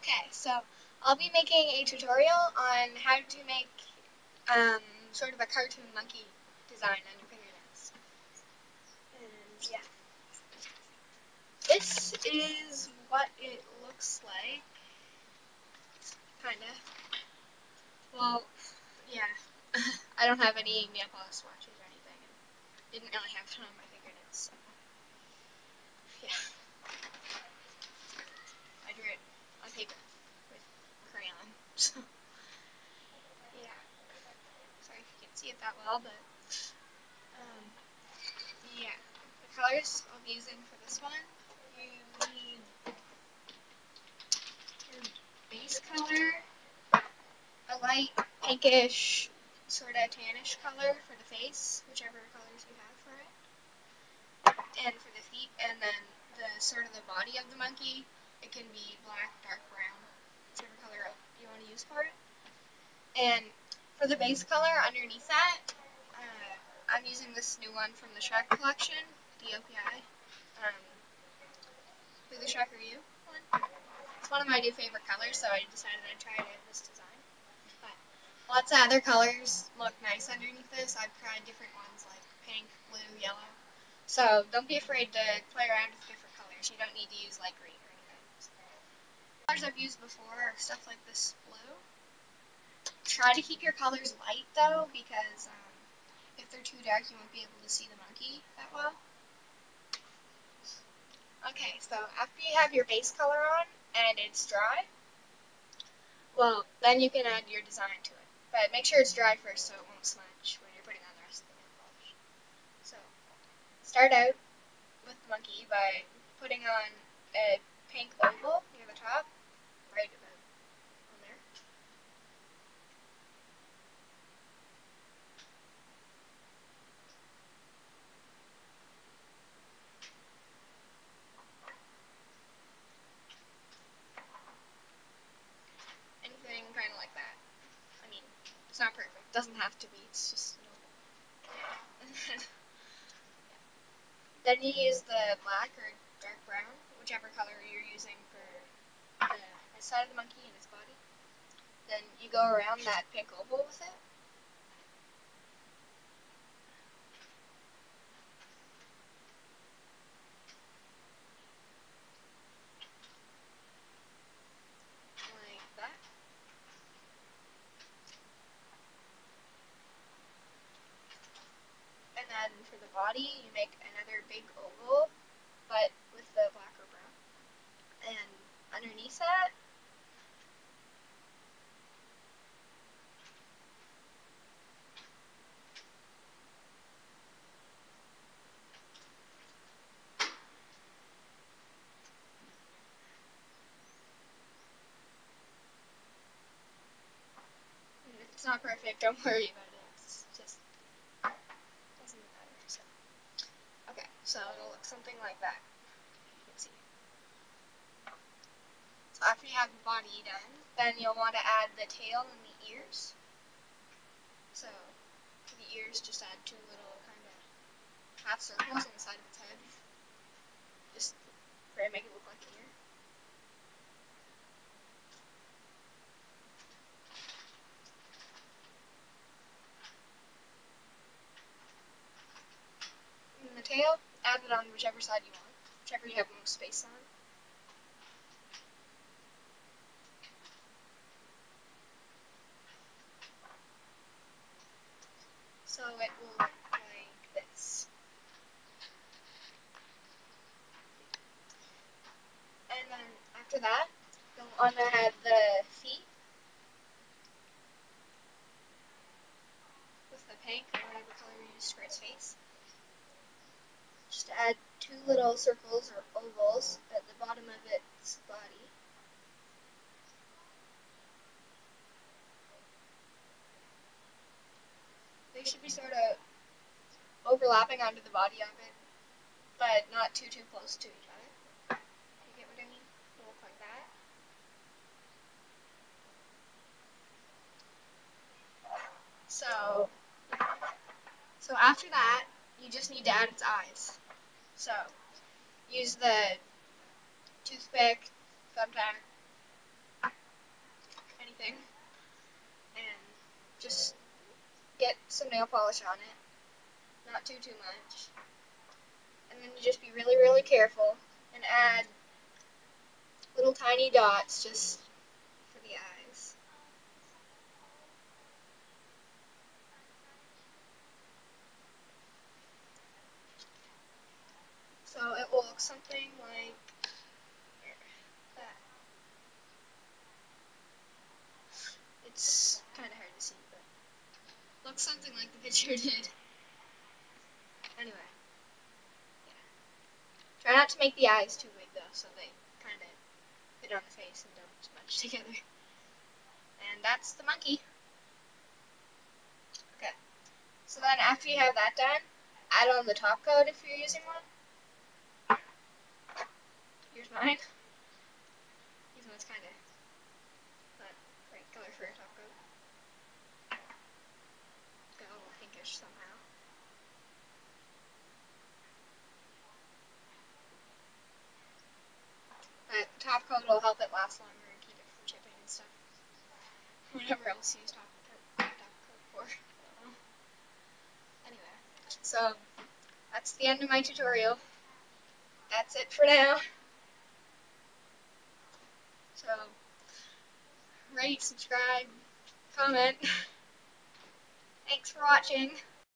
Okay, so I'll be making a tutorial on how to make um, sort of a cartoon monkey design on your fingernails. And yeah. This is what it looks like. Kinda. Well, yeah. I don't have any nail polish swatches or anything. And didn't really have time on my fingernails, so yeah. I drew it on paper with crayon. So yeah. Sorry if you can't see it that well, but um, yeah. The colors I'll be using for this one, you need your base color, a light pinkish, sort of tannish color for the face, whichever colors you have for it, and for the feet, and then the sort of the body of the monkey, it can be black, dark brown, whichever color you want to use for it. And for the base color underneath that, uh, I'm using this new one from the Shrek collection, DOPI. Um, who the Shrek are you one? It's one of my new favorite colors, so I decided I'd try it in this design. But lots of other colors look nice underneath this. I've tried different ones like pink, blue, yellow. So don't be afraid to play around with different colors. You don't need to use like green colors I've used before are stuff like this blue. Try to keep your colors light though, because um, if they're too dark, you won't be able to see the monkey that well. Okay, so after you have your base color on and it's dry, well, then you can add your design to it. But make sure it's dry first so it won't smudge when you're putting on the rest of the nail polish. So, start out with the monkey by putting on a pink oval near the top, right about on there. Anything kind of like that. I mean, it's not perfect. It doesn't have to be. It's just yeah. Then you use the black or dark brown, whichever color you're using for the side of the monkey and its body. Then you go around that pink oval with it. Like that. And then for the body, you make another big oval, but with the black or brown. And underneath that, it's not perfect, don't worry about it. It's just doesn't matter. So okay, so it'll look something like that. Can see. So after you have the body done, then you'll want to add the tail and the ears. So for the ears, just add two little kind of half circles on the side of its head, just to make it look like an ear. And the tail, add it on whichever side you want, whichever you have most space on. So it will look like this. And then after that, you'll want to add the feet with the pink or whatever color you use for its face. Just add two little circles or ovals at the bottom of its body. They should be sort of overlapping onto the body of it, but not too too close to each other. You get what I mean? Look like that. So, so after that, you just need to add its eyes. So, use the toothpick, thumbtack, anything, and just get some nail polish on it, not too, too much. And then you just be really, really careful and add little tiny dots just So it will look something like that. It's kind of hard to see, but looks something like the picture did. Anyway. Yeah. Try not to make the eyes too big though, so they kind of fit on the face and don't smudge together. And that's the monkey. Okay. So then after you have that done, add on the top coat if you're using one. Here's mine. Even though it's kind of not right color for a top coat. Got a little pinkish somehow. But top coat will help it last longer and keep it from chipping and stuff. Whatever else you use top coat for. Anyway, so that's the end of my tutorial. That's it for now. So, rate, subscribe, comment. Thanks for watching.